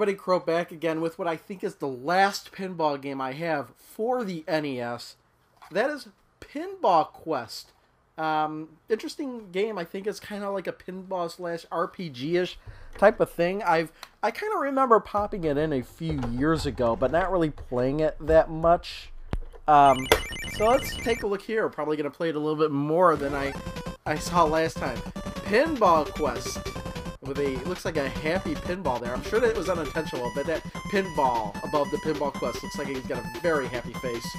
everybody, Crow back again with what I think is the last pinball game I have for the NES. That is Pinball Quest. Um, interesting game. I think it's kind of like a pinball slash RPG ish type of thing. I've I kind of remember popping it in a few years ago, but not really playing it that much. Um, so let's take a look here. Probably gonna play it a little bit more than I I saw last time. Pinball Quest with a looks like a happy pinball there. I'm sure that it was unintentional, but that pinball above the pinball quest looks like he's got a very happy face.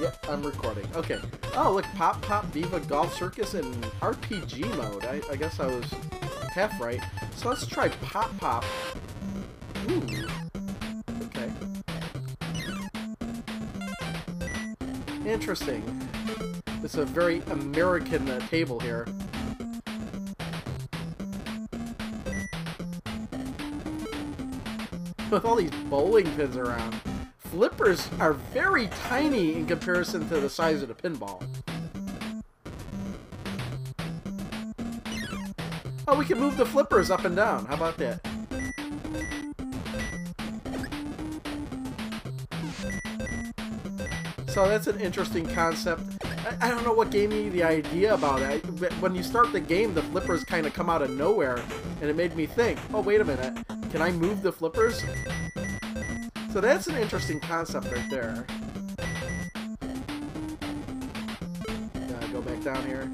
Yep, I'm recording. Okay. Oh, look, Pop Pop Viva Golf Circus in RPG mode. I, I guess I was half right. So let's try Pop Pop. Ooh. Okay. Interesting. It's a very American uh, table here. With all these bowling pins around. Flippers are very tiny in comparison to the size of the pinball. Oh, we can move the flippers up and down. How about that? So that's an interesting concept. I, I don't know what gave me the idea about it. when you start the game, the flippers kind of come out of nowhere, and it made me think, oh, wait a minute. Can I move the flippers? So that's an interesting concept right there. Gotta go back down here.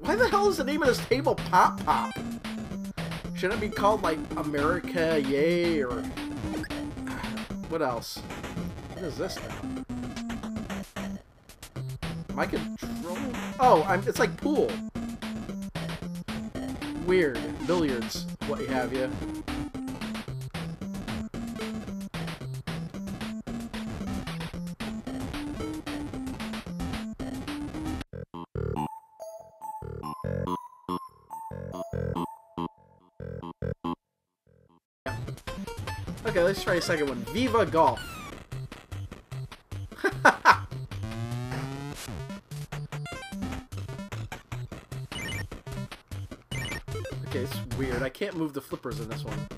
Why the hell is the name of this table Pop Pop? Shouldn't it be called, like, America Yay, or... What else? What is this now? Am I controlling? Oh, I'm, it's like pool. Weird. Billiards, what you have you. Okay, let's try a second one. Viva Golf. Can't move the flippers in this one.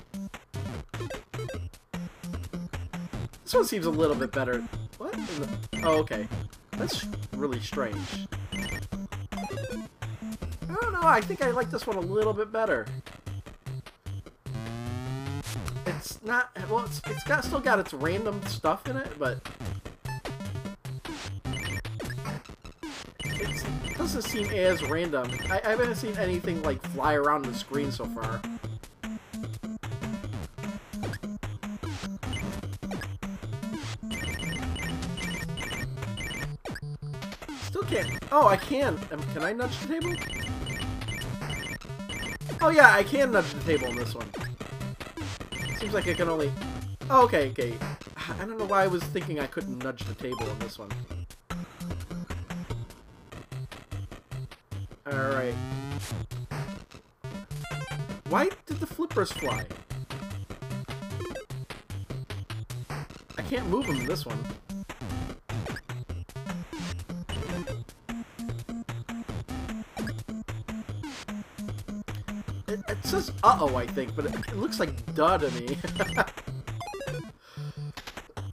This one seems a little bit better. What? Oh, okay. That's really strange. I don't know. I think I like this one a little bit better. It's not well. It's, it's got still got its random stuff in it, but it doesn't seem as random. I, I haven't seen anything like fly around the screen so far. Still can't. Oh, I can. Um, can I nudge the table? Oh yeah, I can nudge the table in this one. Seems like I can only... Oh, okay, okay. I don't know why I was thinking I couldn't nudge the table in this one. Alright. Why did the flippers fly? I can't move them in this one. Says uh-oh, I think, but it, it, looks like duh to me.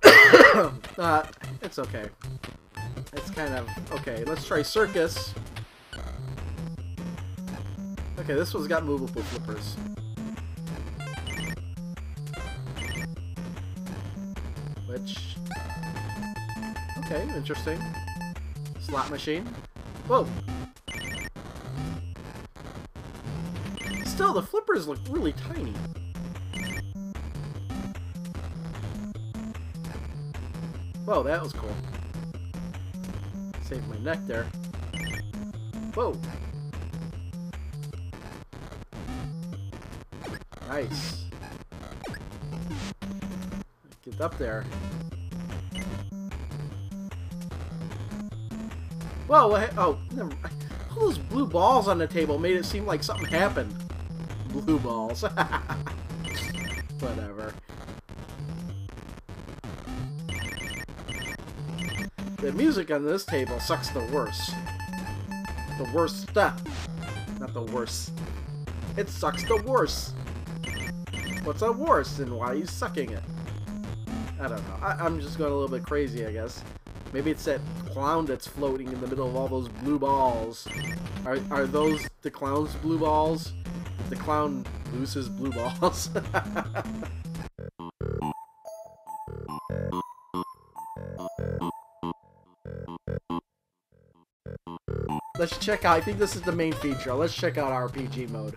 uh, it's okay. It's kind of... Okay, let's try circus. Okay, this one's got movable flippers. Which... Okay, interesting. Slot machine. Whoa! Still, the flippers look really tiny. Whoa, that was cool. Saved my neck there. Whoa! Nice. Get up there. Whoa, oh, never, all those blue balls on the table made it seem like something happened. Blue balls. Whatever. The music on this table sucks the worst. The worst stuff. Not the worst. It sucks the worst. What's a worse and why are you sucking it? I don't know. I, I'm just going a little bit crazy, I guess. Maybe it's that clown that's floating in the middle of all those blue balls. Are, are those the clown's blue balls? The clown loses blue balls? Let's check out, I think this is the main feature. Let's check out RPG mode.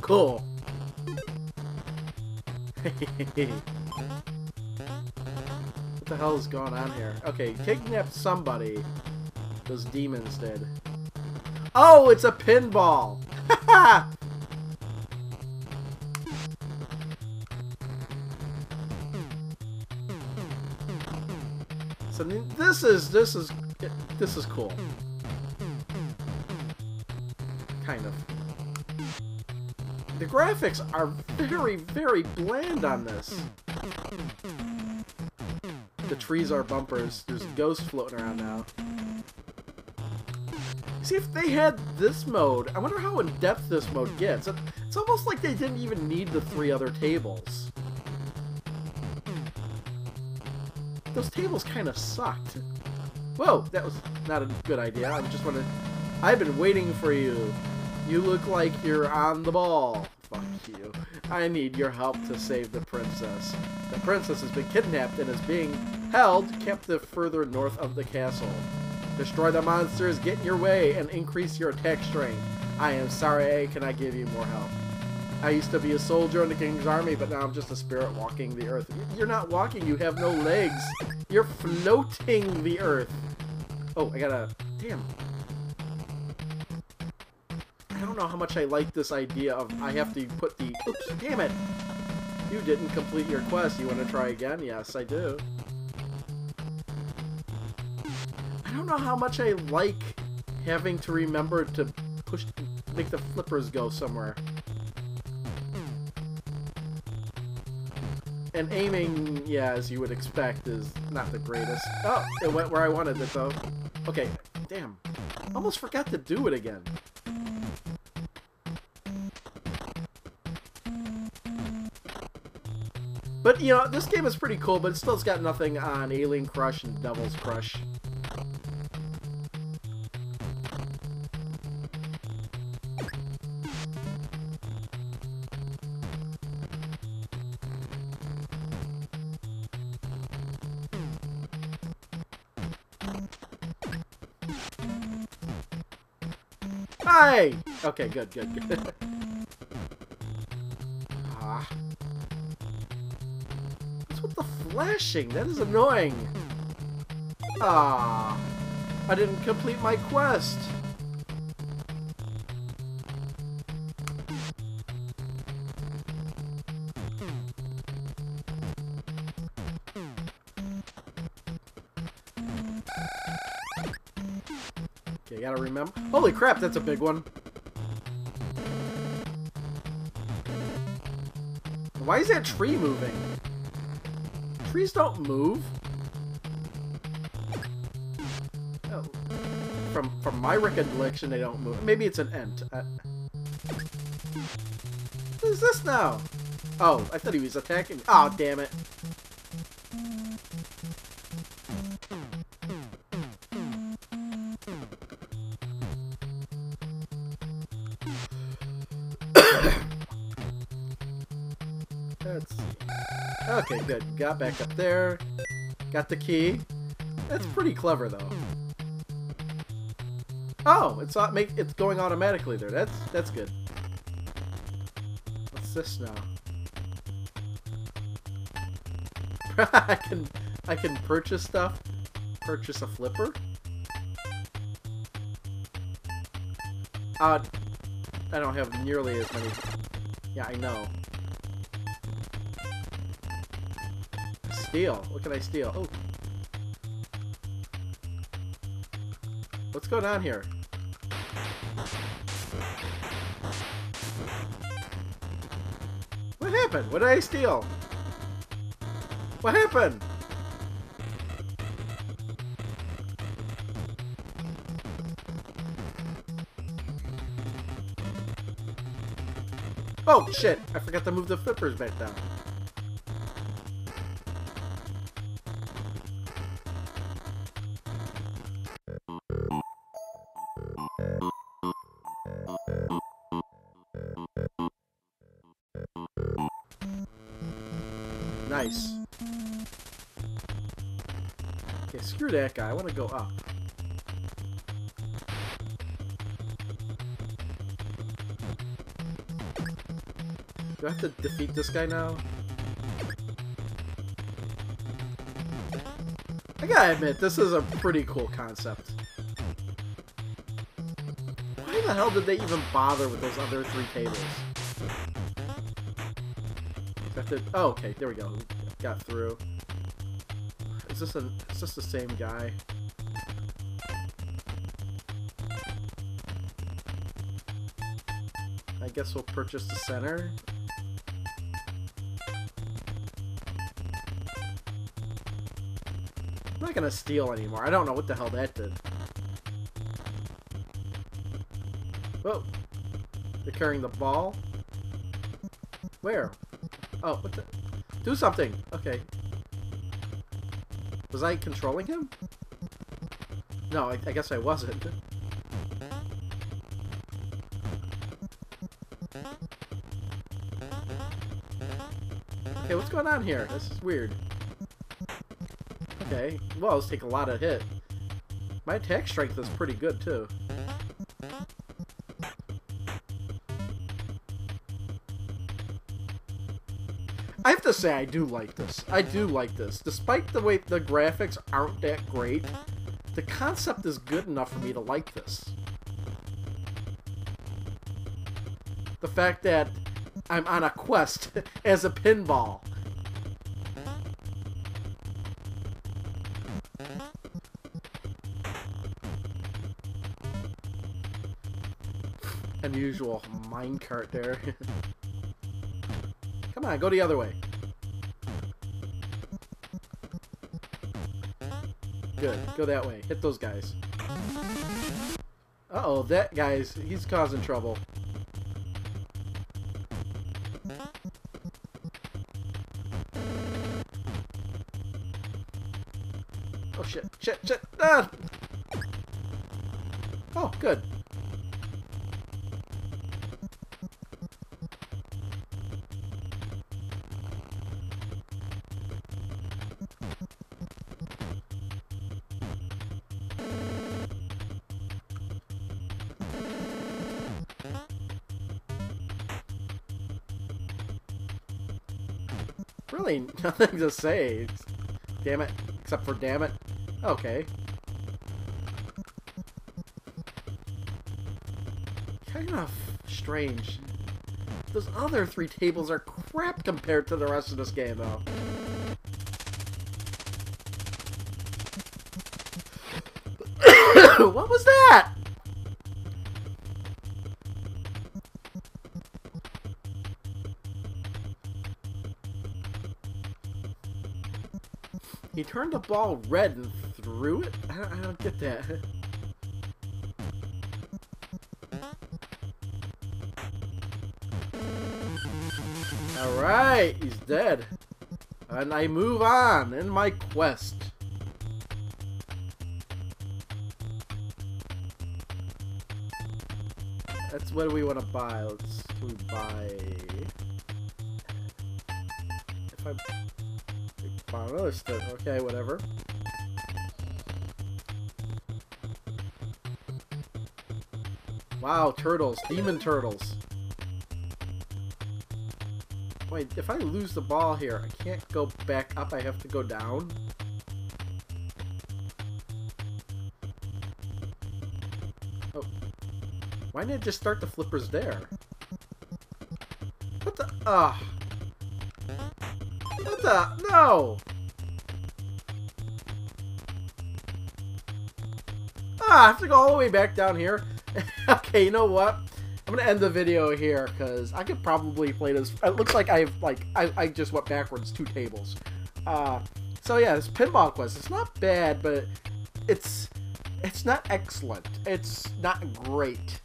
Cool. what the hell is going on here? Okay, kidnapped somebody. Those demons did. Oh, it's a pinball! this is this is this is cool. Kind of. The graphics are very, very bland on this. The trees are bumpers. There's ghosts floating around now. See, if they had this mode, I wonder how in-depth this mode gets. It's almost like they didn't even need the three other tables. Those tables kind of sucked. Whoa, that was not a good idea. I just want to... I've been waiting for you. You look like you're on the ball. Fuck you. I need your help to save the princess. The princess has been kidnapped and is being held captive further north of the castle. Destroy the monsters, get in your way, and increase your attack strength. I am sorry can I cannot give you more help. I used to be a soldier in the king's army, but now I'm just a spirit walking the earth. You're not walking, you have no legs. You're floating the earth. Oh, I gotta... Damn. I don't know how much I like this idea of I have to put the... Oops, damn it! You didn't complete your quest. You want to try again? Yes, I do. I don't know how much I like having to remember to push... make the flippers go somewhere. And aiming, yeah, as you would expect, is not the greatest. Oh, it went where I wanted it, though. Okay, damn. Almost forgot to do it again. But, you know, this game is pretty cool, but it still's got nothing on Alien Crush and Devil's Crush. Okay, good, good, good. Ah, the flashing. That is annoying. Ah, I didn't complete my quest. Okay, gotta remember. Holy crap, that's a big one. Why is that tree moving? trees don't move. Oh. From from my recollection, they don't move. Maybe it's an ent. Uh, what is this now? Oh, I thought he was attacking. Me. Oh, damn it. Okay, good. Got back up there. Got the key. That's pretty clever, though. Oh, it's not make it's going automatically there. That's that's good. What's this now? I can I can purchase stuff. Purchase a flipper. Uh, I don't have nearly as many. Yeah, I know. Steal? What can I steal? Oh. What's going on here? What happened? What did I steal? What happened? Oh, shit. I forgot to move the flippers back down. That guy. I want to go up. Do I have to defeat this guy now? I gotta admit, this is a pretty cool concept. Why the hell did they even bother with those other three tables? To, oh, okay, there we go. Got through. A? Is this the same guy? I guess we'll purchase the center. I'm not gonna steal anymore. I don't know what the hell that did. Whoa. They're carrying the ball? Where? Oh, what the? Do something! Okay. Was I controlling him? No, I, I guess I wasn't. Okay, what's going on here? This is weird. Okay, well, let's take a lot of hit. My attack strength is pretty good, too. To say, I do like this. I do like this. Despite the way the graphics aren't that great, the concept is good enough for me to like this. The fact that I'm on a quest as a pinball. Unusual minecart there. Come on, go the other way. Good, go that way. Hit those guys. Uh-oh, that guy's... he's causing trouble. Oh shit, shit, shit! Ah! Oh, good. Really, nothing to say. Damn it. Except for damn it. Okay. Kind of strange. Those other three tables are crap compared to the rest of this game, though. what was that? He turned the ball red and threw it? I don't, I don't get that. Alright, he's dead. And I move on in my quest. That's what we want to buy. Let's we buy. If I another stuff, okay, whatever. Wow, turtles, demon turtles. Wait, if I lose the ball here, I can't go back up, I have to go down? Oh. Why didn't it just start the flippers there? What the? Ah. What the? No! Ah, I have to go all the way back down here. okay, you know what? I'm gonna end the video here because I could probably play this. It looks like I've like I, I just went backwards two tables. Uh, so yeah, this pinball quest. It's not bad, but it's it's not excellent. It's not great.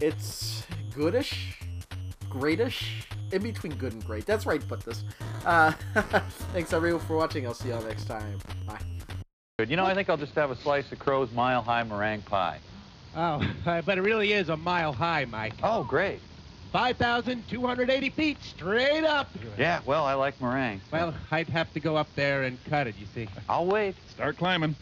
It's goodish. greatish, in between good and great. That's right. Put this. Uh, thanks everyone for watching. I'll see y'all next time. Bye. Good. You know, I think I'll just have a slice of Crow's Mile High meringue pie. Oh, but it really is a mile high, Mike. Oh, great. 5,280 feet straight up. Yeah, well, I like meringue. Well, I'd have to go up there and cut it, you see. I'll wait. Start climbing.